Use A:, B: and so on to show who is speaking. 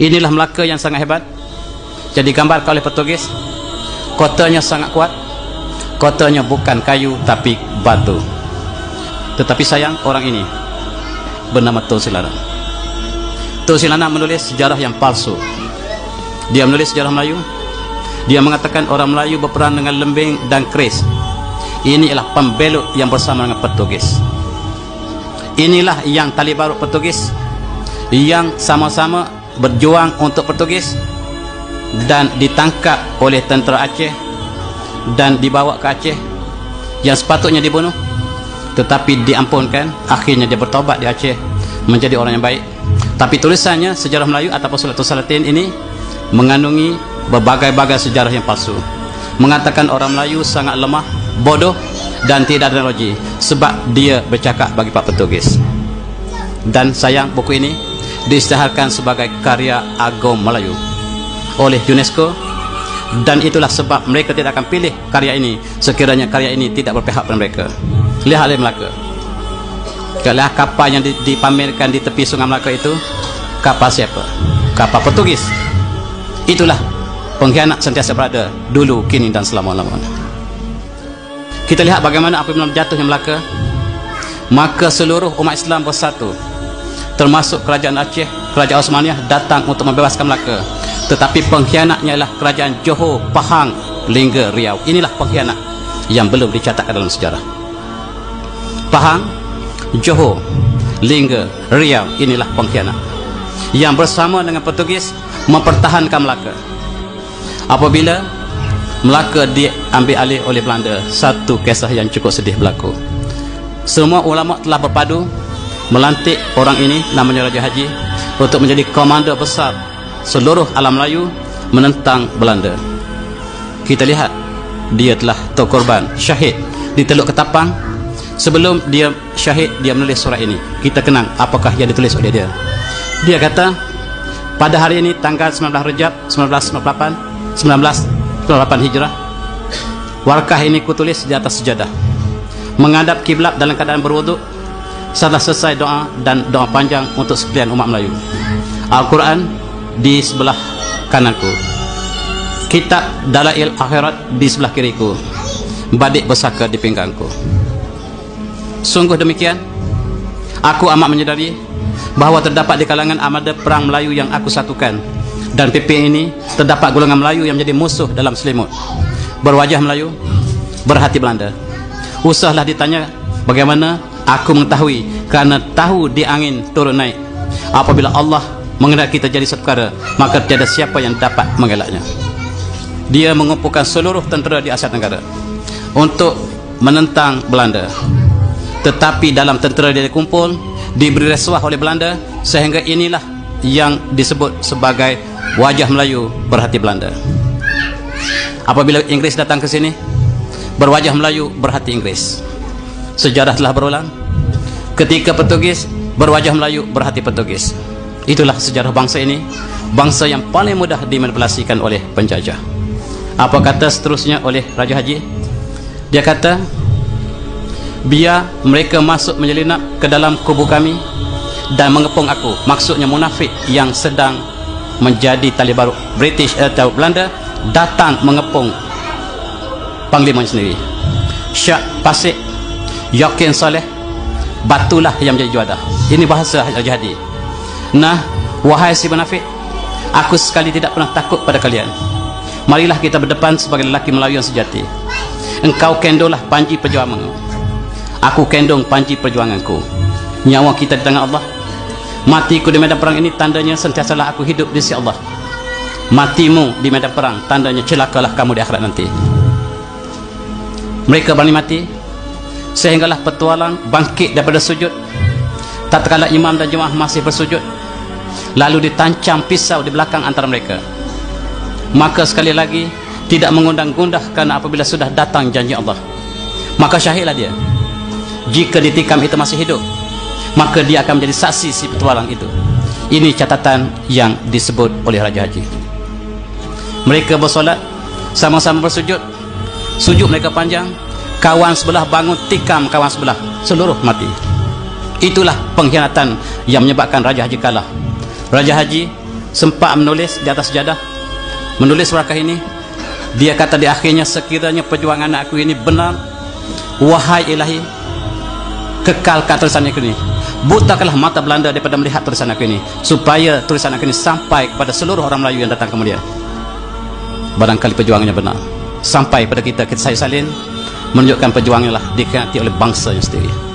A: inilah Melaka yang sangat hebat. Jadi digambarkan oleh Portugis. Kotanya sangat kuat. Kotanya bukan kayu tapi batu. Tetapi sayang orang ini bernama Tosilana Tosilana menulis sejarah yang palsu. Dia menulis sejarah Melayu. Dia mengatakan orang Melayu berperan dengan lembing dan keris. Ini adalah pembelot yang bersama dengan Portugis. Inilah yang tali baru Portugis yang sama-sama berjuang untuk Portugis dan ditangkap oleh tentera Aceh dan dibawa ke Aceh yang sepatutnya dibunuh tetapi diampunkan akhirnya dia bertobat di Aceh menjadi orang yang baik. Tapi tulisannya sejarah Melayu ataupun Sulatul Salatin ini mengandungi berbagai-bagai sejarah yang palsu. Mengatakan orang Melayu sangat lemah bodoh dan tidak ada teknologi sebab dia bercakap bagi Pak Portugis. Dan sayang buku ini diisytiharkan sebagai karya agung Melayu oleh UNESCO. Dan itulah sebab mereka tidak akan pilih karya ini sekiranya karya ini tidak berpihak pada mereka. Lihat oleh Melaka. Kalau kapal yang dipamerkan di tepi sungai Melaka itu. Kapal siapa? kapal Portugis. Itulah pengkhianat sentiasa berada dulu, kini dan selama-lamanya. Kita lihat bagaimana apabila jatuhnya Melaka. Maka seluruh umat Islam bersatu termasuk kerajaan Aceh, kerajaan Osmaniyah datang untuk membebaskan Melaka. Tetapi pengkhianatnya ialah kerajaan Johor, Pahang, Lingga, Riau. Inilah pengkhianat yang belum dicatatkan dalam sejarah. Pahang, Johor, Lingga, Riau, inilah pengkhianat. Yang bersama dengan Portugis mempertahankan Melaka. Apabila Melaka diambil alih oleh Belanda, satu kisah yang cukup sedih berlaku. Semua ulama telah berpadu melantik orang ini namanya Raja Haji untuk menjadi komando besar seluruh alam Melayu menentang Belanda. Kita lihat dia telah terkorban syahid di Teluk Ketapang. Sebelum dia syahid dia menulis surat ini. Kita kenang apakah yang ditulis oleh dia. Dia kata pada hari ini tanggal 19 Rejab 1998 1998 Hijrah warkah ini kutulis di atas sejadah menghadap kiblat dalam keadaan berwuduk setelah selesai doa dan doa panjang untuk sekalian umat Melayu. Al-Quran di sebelah kananku. Kitab dalail akhirat di sebelah kiriku. Badik bersaka di pinggangku. Sungguh demikian aku amat menyedari bahawa terdapat di kalangan amada perang Melayu yang aku satukan. Dan PP ini terdapat golongan Melayu yang menjadi musuh dalam selimut. Berwajah Melayu berhati Belanda. Usahlah ditanya bagaimana aku mengetahui kerana tahu di angin turun naik. Apabila Allah mengenal kita jadi satu perkara maka tiada siapa yang dapat mengelaknya dia mengumpulkan seluruh tentera di Asia Tenggara untuk menentang Belanda. Tetapi dalam tentera dia dikumpul diberi rasuah oleh Belanda sehingga inilah yang disebut sebagai wajah Melayu berhati Belanda. Apabila Inggris datang ke sini berwajah Melayu berhati Inggris sejarah telah berulang ketika Portugis berwajah Melayu berhati Portugis itulah sejarah bangsa ini. Bangsa yang paling mudah dimanipulasikan oleh penjajah. Apa kata seterusnya oleh Raja Haji? Dia kata biar mereka masuk menyelinap ke dalam kubu kami dan mengepung aku. Maksudnya munafik yang sedang menjadi tali baru. British atau Belanda datang mengepung panglima sendiri. Syak Pasik Yakin Saleh batulah yang menjadi juada ini bahasa Raja Hadi. Nah wahai si munafik aku sekali tidak pernah takut pada kalian. Marilah kita berdepan sebagai lelaki Melayu yang sejati. Engkau kendolah panji perjuanganmu. Aku kendong panji perjuanganku. Nyawa kita di tangan Allah. Matiku di medan perang ini tandanya sentiasalah aku hidup di sisi Allah. Matimu di medan perang tandanya celakalah kamu di akhirat nanti. Mereka berani mati sehinggalah petualang bangkit daripada sujud. Tak terkala imam dan jemaah masih bersujud. Lalu ditancam pisau di belakang antara mereka. Maka sekali lagi tidak mengundang gundah kerana apabila sudah datang janji Allah. Maka syahidlah dia. Jika ditikam itu masih hidup maka dia akan menjadi saksi si petualang itu. Ini catatan yang disebut oleh Raja Haji. Mereka bersolat sama-sama bersujud. Sujud mereka panjang kawan sebelah bangun tikam kawan sebelah. Seluruh mati. Itulah pengkhianatan yang menyebabkan Raja Haji kalah. Raja Haji sempat menulis di atas jadah menulis warakah ini. Dia kata di akhirnya sekiranya perjuangan aku ini benar wahai ilahi kekalkan tulisan aku ini. Butakanlah mata Belanda daripada melihat tulisan aku ini supaya tulisan aku ini sampai kepada seluruh orang Melayu yang datang kemudian. Barangkali perjuangannya benar. Sampai pada kita kita saya salin menunjukkan perjuangannya lah dikhianati oleh bangsa yang sendiri